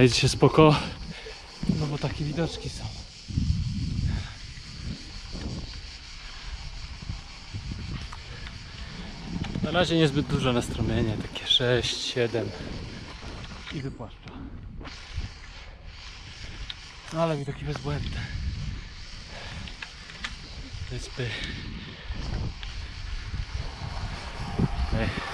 No jedzie się spoko, no bo takie widoczki są. Na razie niezbyt duże nastromienie, takie 6, 7 i wypłaszcza. No ale widoki bezbłędne. Wyspy. Ej.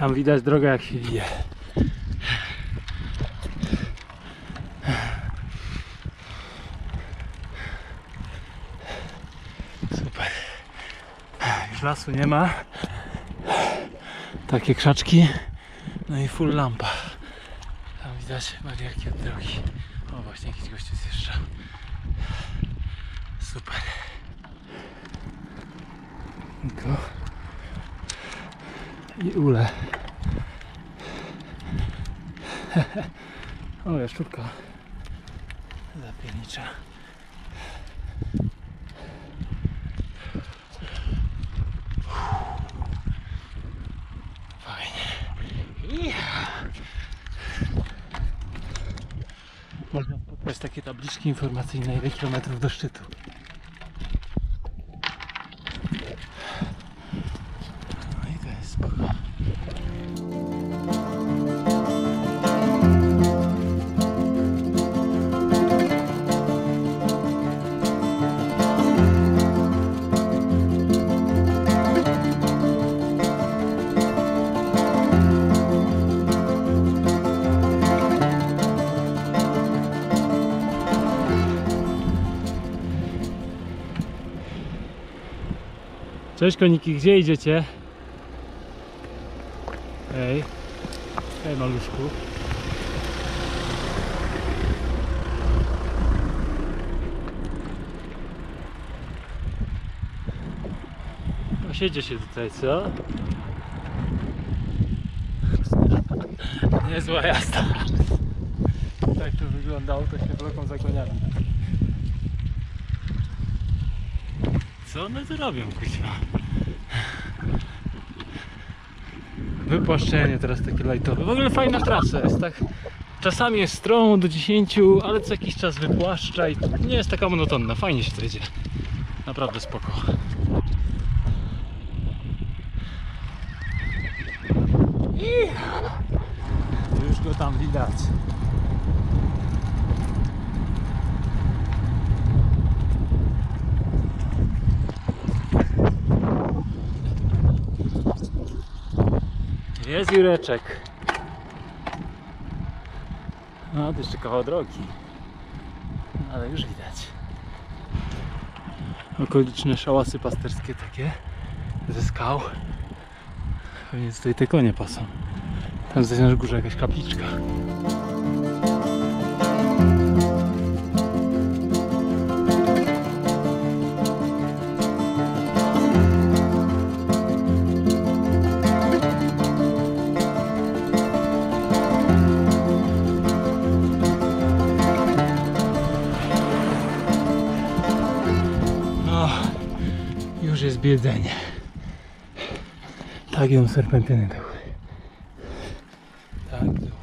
Tam widać drogę jak się wije. Super. Już lasu nie ma. Takie krzaczki. No i full lampa. Tam widać barierki od drogi. O właśnie jakiś gościu zjeżdża. Super. Tylko i ule. o, jaszczurka. Zapiernicza. Fajnie. Można spotkać takie tabliczki informacyjne, ile kilometrów do szczytu. Cześć koniki, gdzie idziecie? Ej, ej maluszku. Posiedzie się tutaj, co? Niezła jazda. Tak to wyglądało, to się bloką za. Co one tu robią, kuźwa? Wypłaszczenie teraz takie lajtowe. W ogóle fajna trasa jest, tak? Czasami jest stromo do 10, ale co jakiś czas wypłaszcza i nie jest taka monotonna. Fajnie się to jedzie. Naprawdę spoko. Już go tam widać. Jest Jureczek. No, to jeszcze kawał drogi. Ale już widać. Okoliczne szałasy pasterskie takie ze skał. Pewnie tutaj te konie pasą. Tam jest na górze jakaś kapliczka. Już jest biedzenie. Tak idą serpentyny do góry. Tak, do